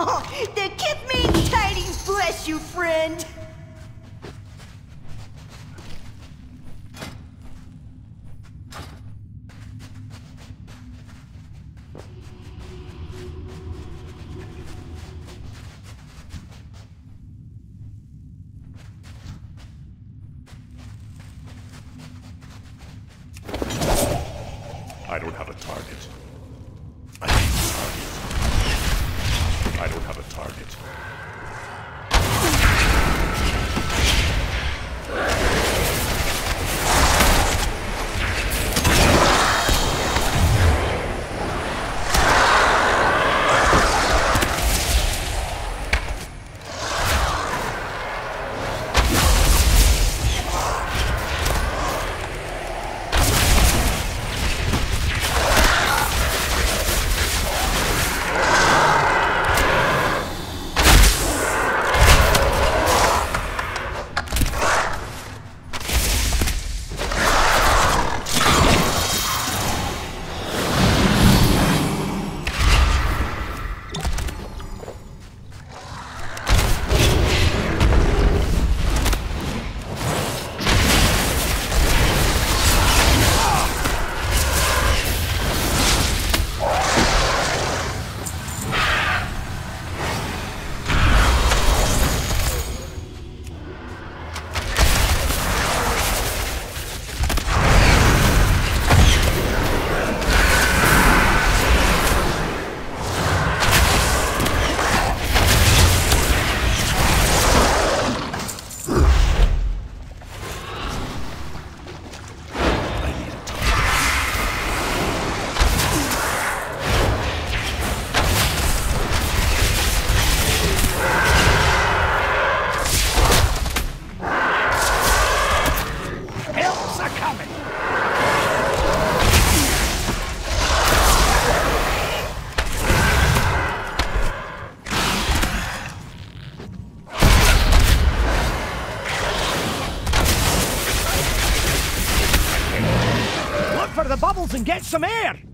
The kith means tidings bless you, friend. and get some air!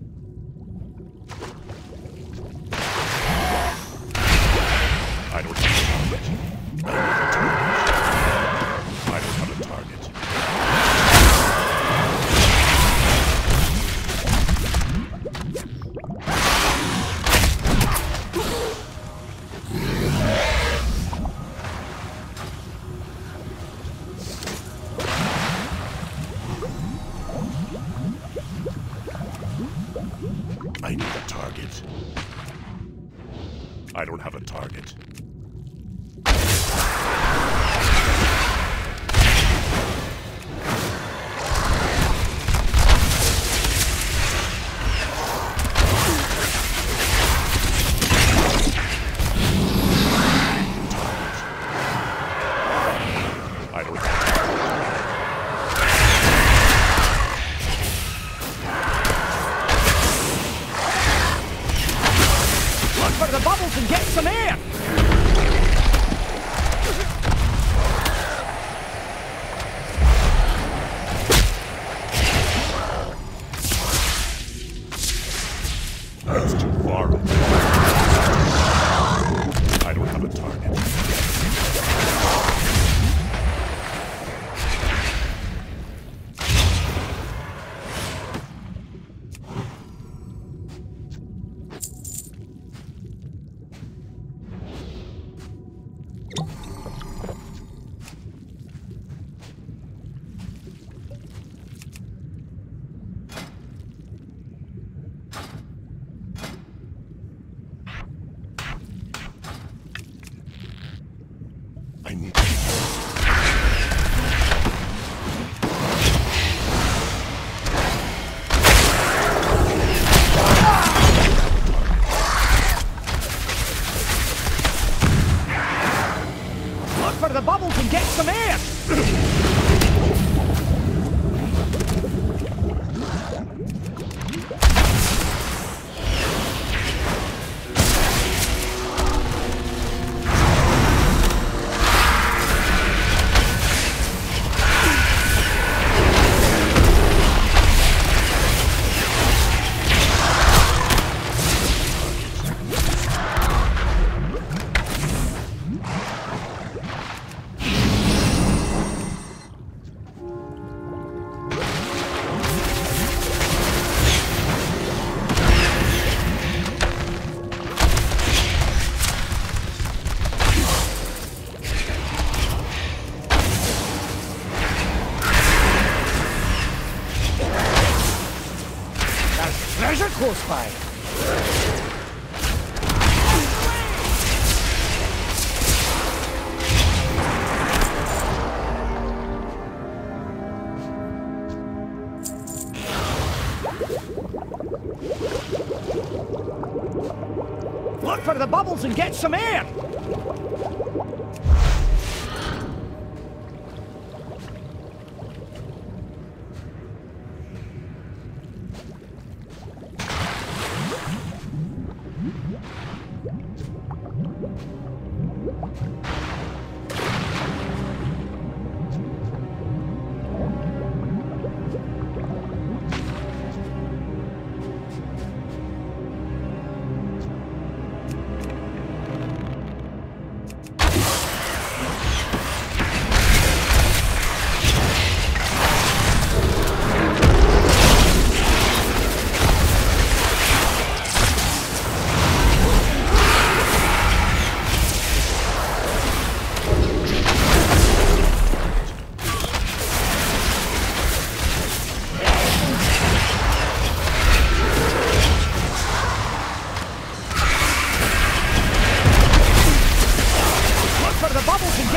bubbles and get some air.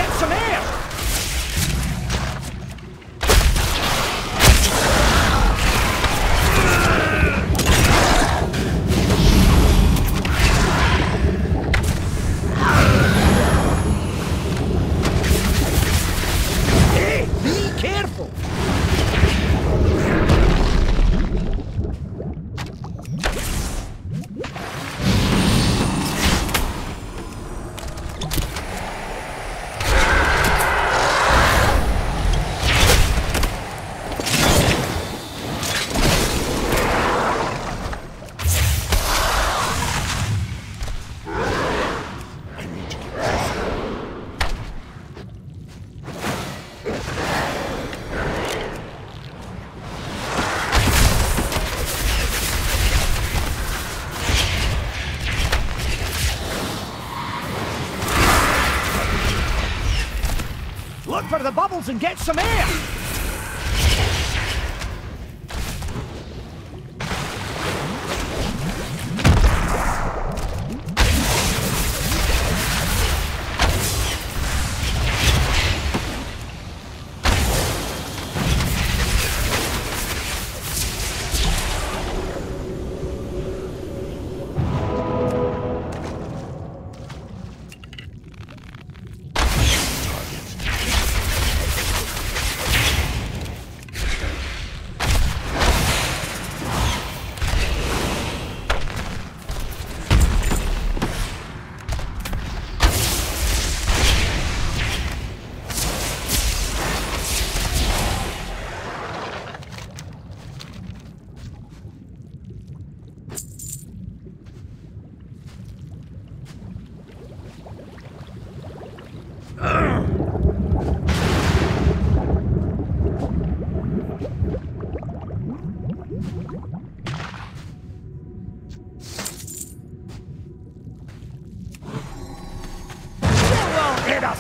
get some air. and get some air!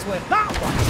with that one.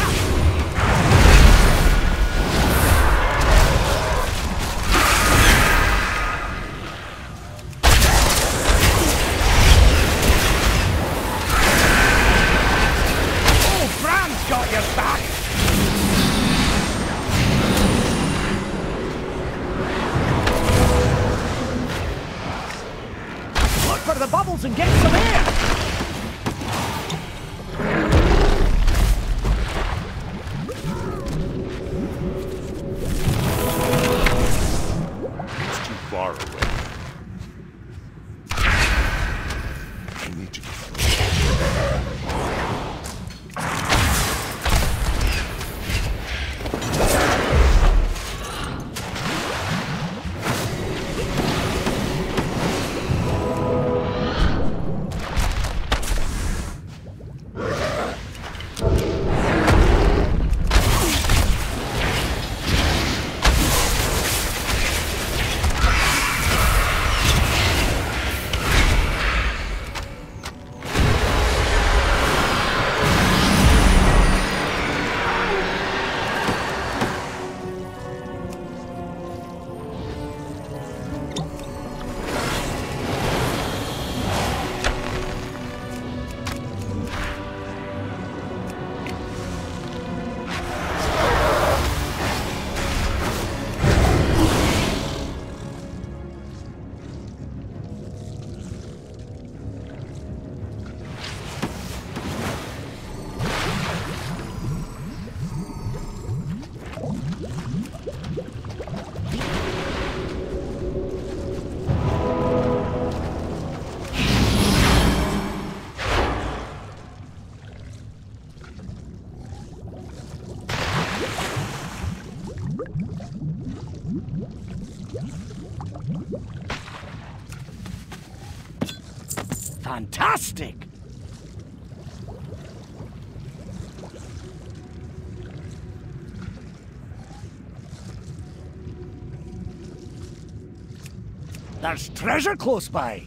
There's treasure close by.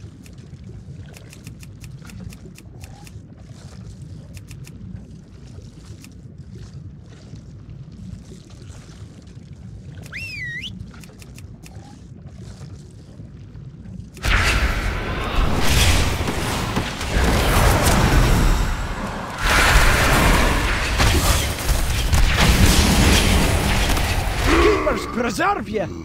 preserve you!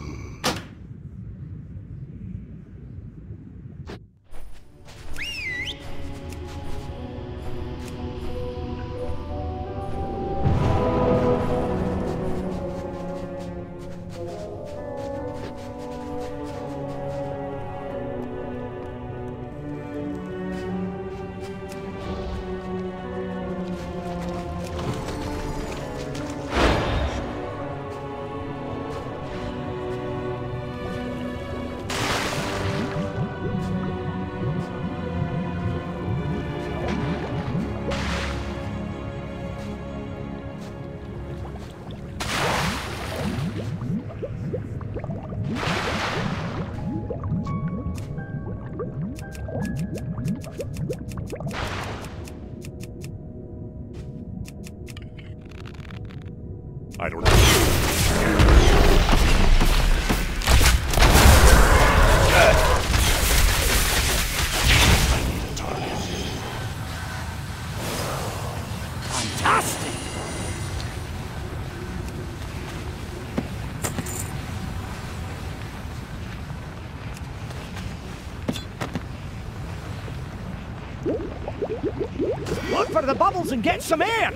and get some air!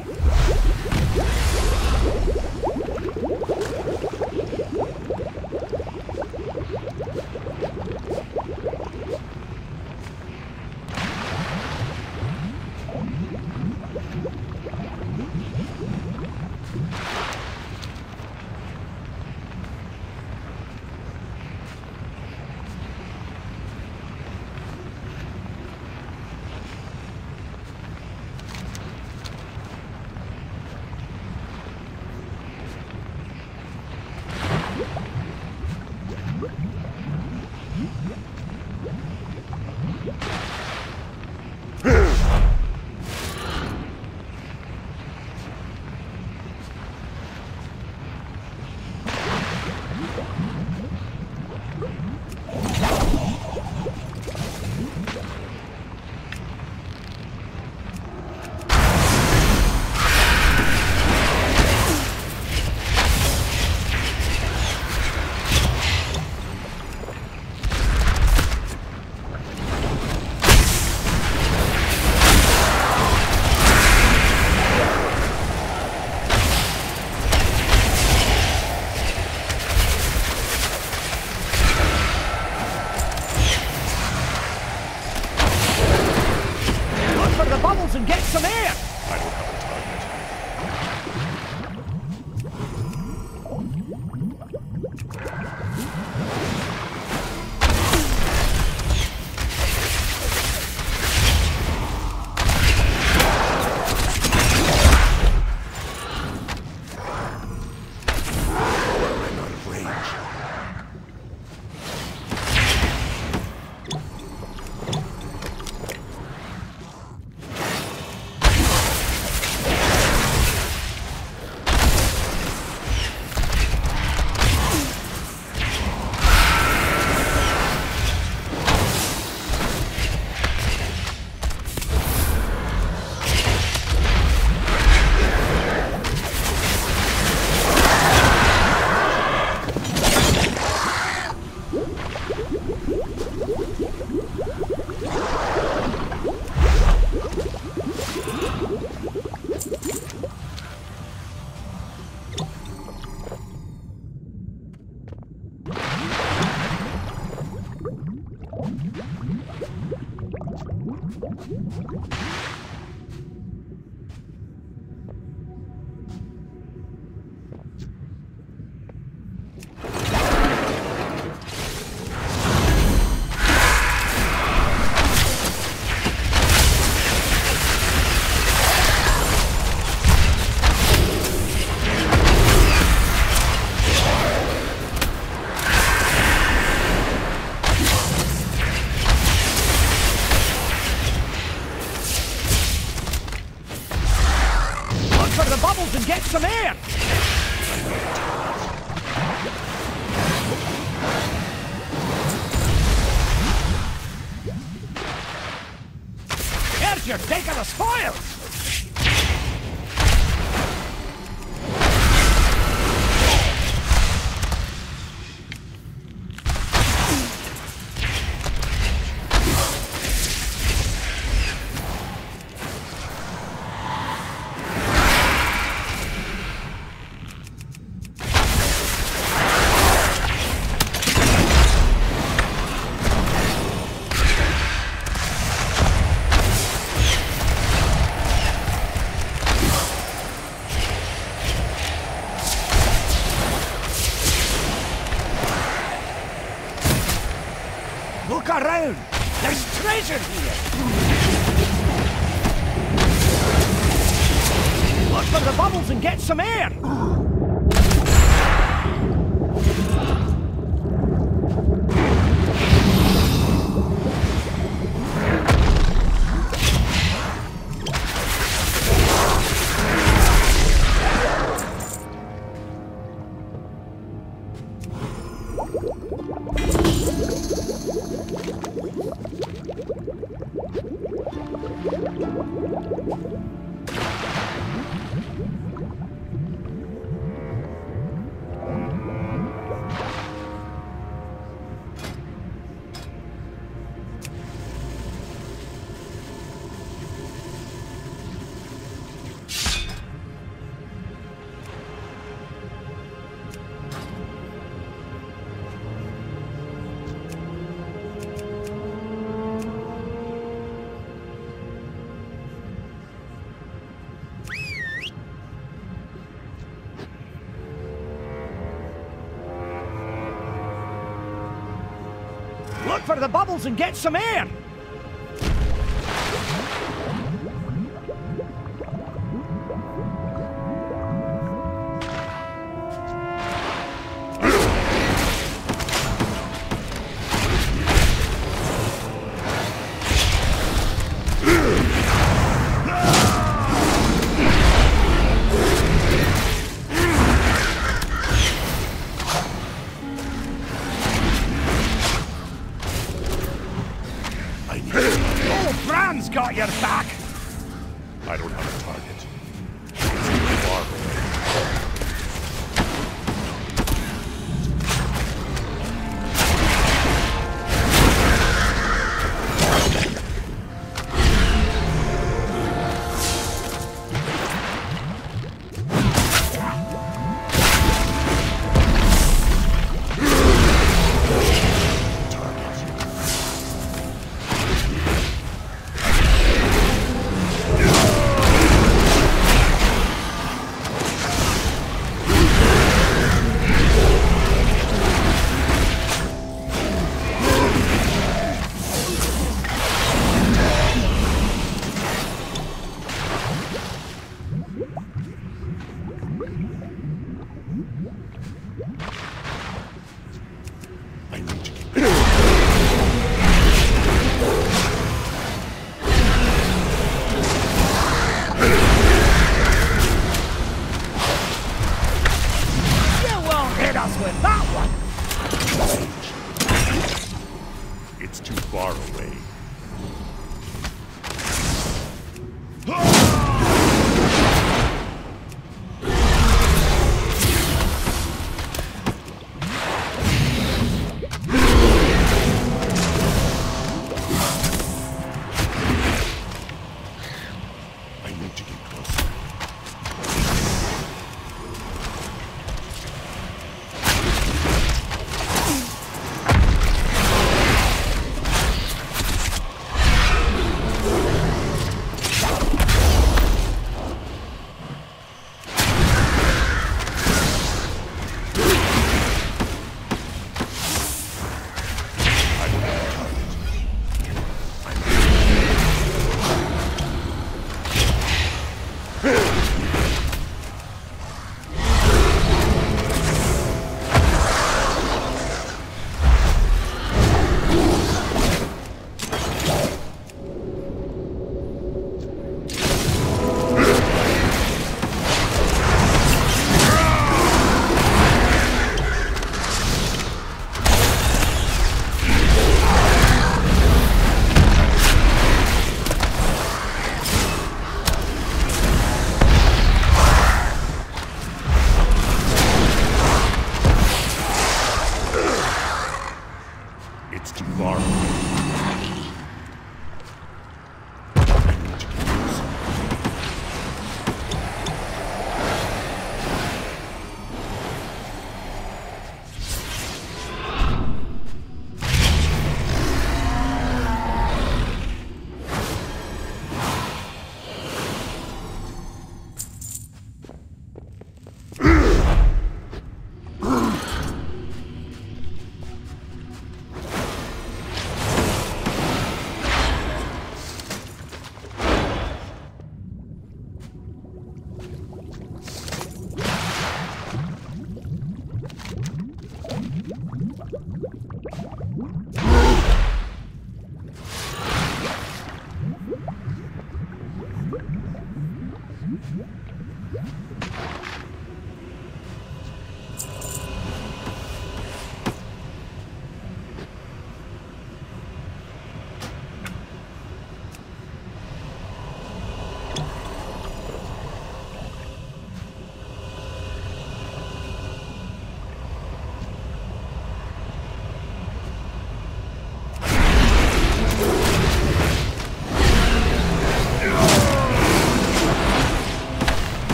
Look for the bubbles and get some air!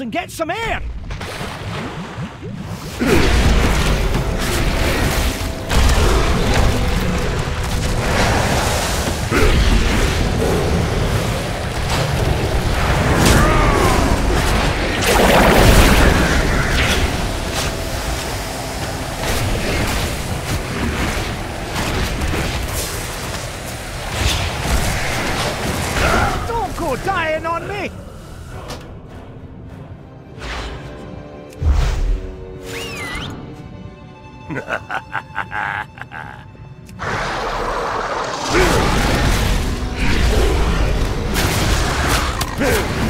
And get some air! Look